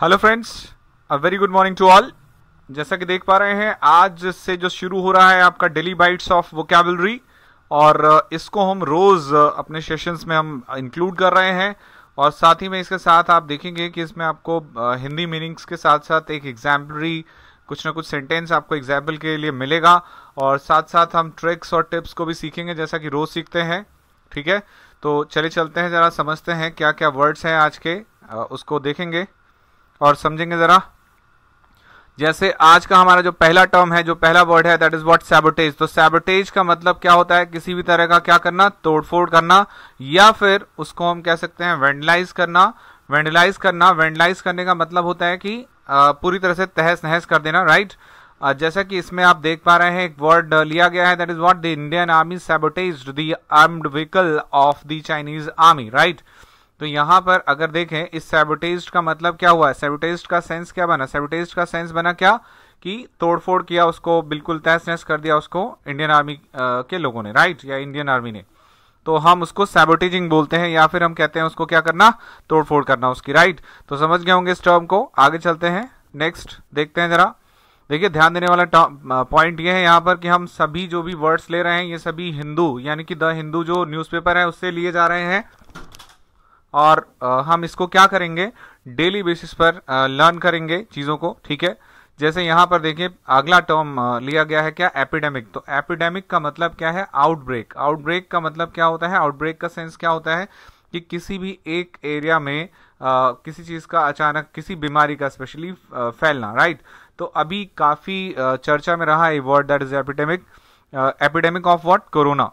Hello friends a very good morning to all जैसा कि देख पा रहे हैं, आज से जो शुरू हो रहा है आपका डेली बाइट्स ऑफ़ वोकेबलरी और इसको हम रोज अपने सेशंस में हम इंक्लूड कर रहे हैं, और साथ ही में इसके साथ आप देखेंगे कि इसमें आपको हिंदी मीनिंग्स के साथ साथ एक एग्जाम्पलरी कुछ ना कुछ सेंटेंस आपको एग्ज़ाम्पल के लिए मिलेगा, और साथ साथ हम ट्रिक्स और टिप्स को भी सीखेंगे जैसा कि रोज सीखते हैं, ठीक है? तो चले चलते हैं, जरा समझते हैं क्या क्या वर्ड्स हैं आज के उसको देखेंगे। और समझेंगे जरा? जैसे आज का हमारा जो पहला टर्म है, जो पहला वर्ड है दैट इज़ व्हाट सैबोटेज तो सैबोटेज का मतलब क्या होता है? किसी भी तरह का क्या करना? तोड़फोड़ करना, या फिर उसको हम कह सकते हैं वेंडलाइज करना। वेंडलाइज करना वेंडलाइज करने का मतलब होता है कि पूरी तरह से तहस नहस कर देना राइट जैसा कि इसमें आप देख पा रहे हैं, एक वर्ड लिया गया है that is what the Indian army sabotage the armed vehicle of the Chinese army right तो यहाँ पर अगर देखें, इस सैबोटेज का मतलब क्या हुआ? सैबोटेज का सेंस क्या बना? सैबोटेज का सेंस बना क्या? कि तोड़फोड़ किया उसको, बिल्कुल तहस नहस कर दिया उसको इंडियन आर्मी के लोगों ने राइट या इंडियन आर्मी ने। तो हम उसको सैबोटेजिंग बोलते हैं, या फिर हम कहते हैं उसको क्या करना? तोड़फोड़ करना उसकी राइट तो समझ गए होंगे इस टर्म को। आगे चलते हैं। नेक्स्ट देखते हैं जरा। देखिए, ध्यान देने वाला पॉइंट ये है यहाँ पर कि हम सभी जो भी वर्ड्स ले रहे हैं, ये सभी हिंदू यानी कि द हिंदू जो न्यूज़पेपर है, उससे लिए जा रहे हैं। और हम इसको क्या करेंगे? डेली बेसिस पर लर्न करेंगे चीज़ों को ठीक है? जैसे यहाँ पर देखिए अगला टर्म लिया गया है क्या? एपिडेमिक तो एपिडेमिक का मतलब क्या है? आउटब्रेक आउटब्रेक का मतलब क्या होता है? आउटब्रेक का सेंस क्या होता है? कि किसी भी एक एरिया में आ, किसी चीज़ का अचानक किसी बीमारी का स्पेशली फैलना राइट तो अभी काफ़ी चर्चा में रहा है word that is epidemic epidemic of what corona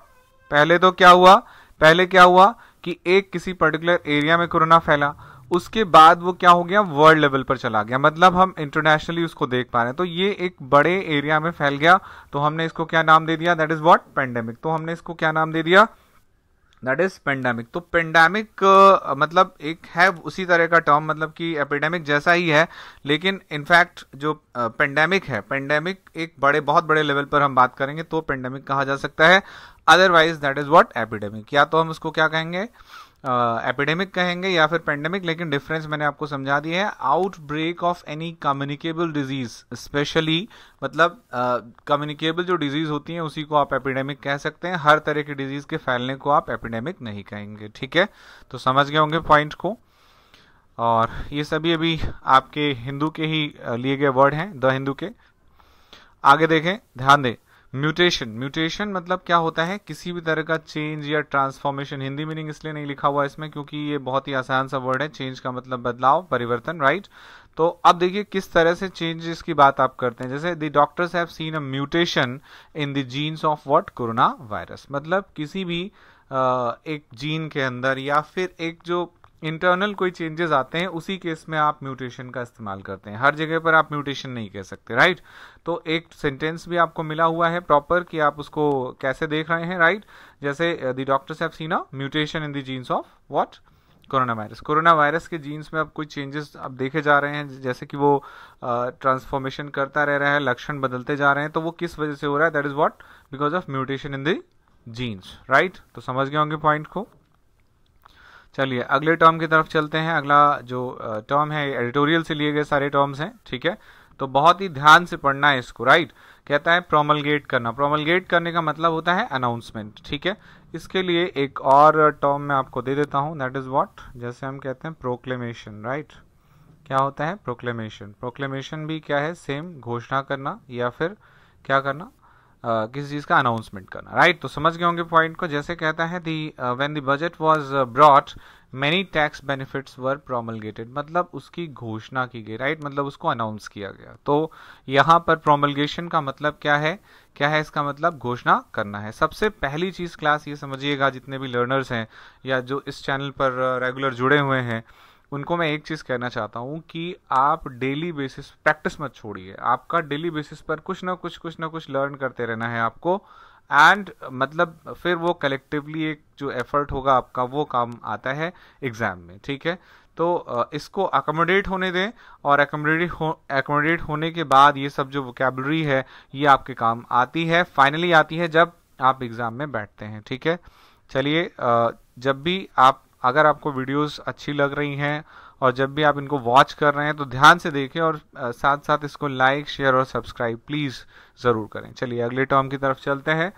पहले तो क्या हुआ? पहले क्या हुआ कि एक किसी पर्टिकुलर एरिया में कोरोना फैला, उसके बाद वो क्या हो गया वर्ल्ड लेवल पर चला गया। मतलब हम इंटरनेशनली उसको देख पा रहे हैं। तो ये एक बड़े एरिया में फैल गया। तो हमने इसको क्या नाम दे दिया? दैट इज़ वॉट पेंडेमिक तो हमने इसको क्या नाम दे दिया? दैट इज़ पेंडेमिक तो पेंडेमिक uh, मतलब एक है उसी तरह का टर्म मतलब कि एपिडेमिक जैसा ही है लेकिन इनफैक्ट जो पेंडेमिक uh, है पेंडेमिक एक बड़े बहुत बड़े लेवल पर हम बात करेंगे तो पेंडेमिक कहा जा सकता है। Otherwise that is what epidemic या तो हम उसको क्या कहेंगे? एपिडेमिक कहेंगे या फिर पेंडेमिक लेकिन डिफरेंस मैंने आपको समझा दिया है। Outbreak of any communicable disease specially मतलब कम्युनिकेबल uh, जो डिज़ीज़ होती है उसी को आप एपिडेमिक कह सकते हैं। हर तरह की डिज़ीज़ के फैलने को आप एपिडेमिक नहीं कहेंगे ठीक है? तो समझ गए होंगे पॉइंट को। और ये सभी अभी आपके हिंदू के ही लिए गए वर्ड हैं द हिंदू के। आगे देखें ध्यान दें म्यूटेशन। म्यूटेशन मतलब क्या होता है? किसी भी तरह का चेंज या ट्रांसफॉर्मेशन, हिंदी मीनिंग इसलिए नहीं लिखा हुआ इसमें क्योंकि ये बहुत ही आसान सा वर्ड है, चेंज का मतलब बदलाव, परिवर्तन राइट तो अब देखिए किस तरह से चेंजेस की बात आप करते हैं। जैसे the doctors have seen a mutation in the genes of what corona virus. मतलब किसी भी एक जीन के अंदर या फिर एक जो इंटरनल कोई चेंजेस आते हैं, उसी केस में आप म्यूटेशन का इस्तेमाल करते हैं। हर जगह पर आप म्यूटेशन नहीं कह सकते राइट तो एक सेंटेंस भी आपको मिला हुआ है प्रॉपर कि आप उसको कैसे देख रहे हैं राइट जैसे the doctors have seen a mutation in the genes of what corona virus corona virus के जीन्स में अब कुछ चेंजेस अब देखे जा रहे हैं, जैसे कि वो ट्रांसफॉर्मेशन करता रह रहा है, लक्षण बदलते जा रहे हैं तो वो किस वजह से हो रहा है? That is what because of mutation in the genes right तो समझ गए होंगे पॉइंट को? चलिए, अगले टर्म की तरफ़ चलते हैं। अगला जो टर्म है, एडिटोरियल से लिए गए सारे टर्म्स हैं, ठीक है? तो बहुत ही ध्यान से पढ़ना है इसको, राइट? कहता है प्रोमलगेट करना। प्रोमलगेट करने का मतलब होता है अनाउंसमेंट ठीक है? इसके लिए एक और टर्म मैं आपको दे देता हूँ दैट इज़ व्हाट जैसे हम कहते हैं प्रोक्लेमेशन राइट क्या होता है? प्रोक्लेमेशन प्रोक्लेमेशन भी क्या है? सेम घोषणा करना या फिर क्या करना? किसी चीज़ का अनाउंसमेंट करना राइट right? तो समझ गए होंगे पॉइंट को, जैसे कहता है the when the budget was brought many tax benefits were promulgated मतलब उसकी घोषणा की गई राइट right? मतलब उसको अनाउंस किया गया तो यहाँ पर प्रोमलगेशन का मतलब क्या है क्या है इसका मतलब घोषणा करना है सबसे पहली चीज़ क्लास ये समझिएगा, जितने भी लर्नर्स हैं, या जो इस चैनल पर रेगुलर जुड़े हुए हैं उनको मैं एक चीज़ कहना चाहता हूँ कि आप डेली बेसिस प्रैक्टिस मत छोड़िए। आपका डेली बेसिस पर कुछ ना कुछ कुछ ना कुछ लर्न करते रहना है आपको। एंड मतलब फिर वो कलेक्टिवली एक जो एफर्ट होगा आपका, वो काम आता है एग्ज़ाम में, ठीक है? तो इसको अकोमोडेट होने दें और अकोमोडेट हो होने के बाद ये सब जो वोकेबलरी है, ये आपके काम आती है। फाइनली आती है जब आप एग्ज़ाम में बैठते हैं, ठीक है? चलिए जब भी आप अगर आपको वीडियोस अच्छी लग रही हैं और जब भी आप इनको वॉच कर रहे हैं तो ध्यान से देखें और साथ साथ इसको लाइक शेयर और सब्सक्राइब प्लीज़ ज़रूर करें। चलिए अगले टर्म की तरफ़ चलते हैं।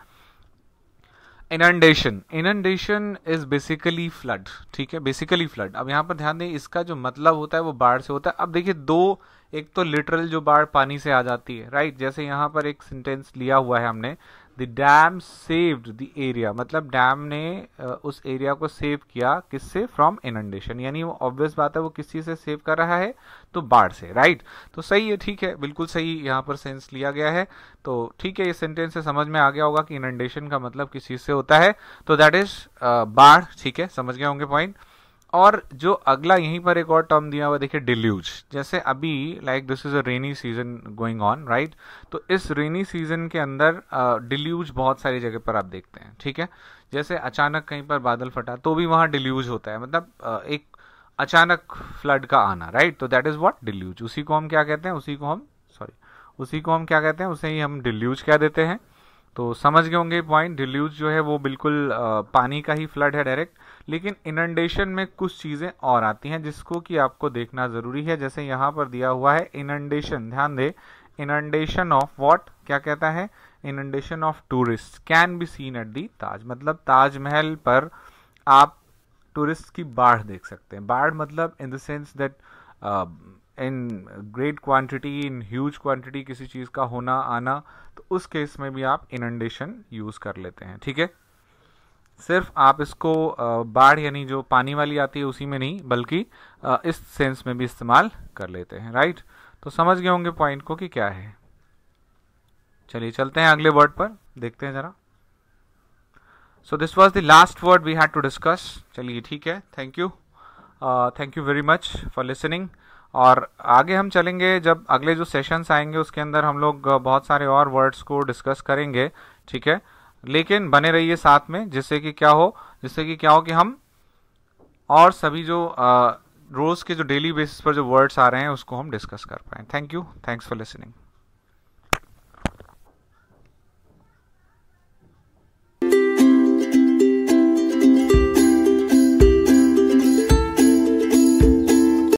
Inundation inundation is basically flood ठीक है? बेसिकली फ्लड अब यहाँ पर ध्यान दें, इसका जो मतलब होता है, वो बाढ़ से होता है। अब देखिए, दो एक तो लिटरल जो बाढ़ पानी से आ जाती है राइट जैसे यहाँ पर एक सेंटेंस लिया हुआ है हमने the dam saved the area मतलब डैम ने उस एरिया को सेव किया किससे? फ्रॉम इनंडेशन यानी वो ऑब्वियस बात है, वो किस चीज़ से सेव कर रहा है? तो बाढ़ से राइट तो सही है, ठीक है, बिल्कुल सही यहाँ पर सेंस लिया गया है। तो ठीक है, ये सेंटेंस से समझ में आ गया होगा कि इनंडेशन का मतलब किस चीज़ से होता है। तो दैट इज़ बाढ़, ठीक है, समझ गए होंगे पॉइंट और जो अगला यहीं पर एक और टर्म दिया हुआ देखिए डिल्यूज जैसे अभी like this is a rainy season going on right तो इस रेनी सीज़न के अंदर डिल्यूज uh, बहुत सारी जगह पर आप देखते हैं ठीक है? जैसे अचानक कहीं पर बादल फटा तो भी वहाँ डिल्यूज होता है। मतलब uh, एक अचानक फ्लड का आना राइट तो दैट इज़ वॉट डिल्यूज उसी को हम क्या कहते हैं? उसी को हम सॉरी उसी को हम क्या कहते हैं? उसे ही हम डिल्यूज कह देते हैं। तो समझ गए होंगे पॉइंट डिल्यूज जो है वो बिल्कुल पानी का ही फ्लड है डायरेक्ट लेकिन इनंडेशन में कुछ चीज़ें और आती हैं जिसको कि आपको देखना ज़रूरी है। जैसे यहाँ पर दिया हुआ है इनंडेशन ध्यान दे। इनंडेशन ऑफ़ वॉट क्या कहता है? Inundation of tourist can be seen at the Taj मतलब ताजमहल पर आप टूरिस्ट की बाढ़ देख सकते हैं। बाढ़ मतलब in the sense that in great quantity in huge quantity किसी चीज़ का होना, आना तो उस केस में भी आप इनंडेशन यूज़ कर लेते हैं, ठीक है? सिर्फ़ आप इसको बाढ़ यानी जो पानी वाली आती है उसी में नहीं, बल्कि इस सेंस में भी इस्तेमाल कर लेते हैं राइट तो समझ गए होंगे पॉइंट को कि क्या है। चलिए चलते हैं अगले वर्ड पर, देखते हैं जरा। So this was the last word we had to discuss चलिए ठीक है thank you thank you very much for listening और आगे हम चलेंगे, जब अगले जो सेशंस आएँगे, उसके अंदर हम लोग बहुत सारे और वर्ड्स को डिस्कस करेंगे, ठीक है? लेकिन बने रहिए साथ में, जिससे कि क्या हो, जिससे कि क्या हो कि हम और सभी जो रोज के जो डेली बेसिस पर जो वर्ड्स आ रहे हैं, उसको हम डिस्कस कर पाए। Thank you thanks for listening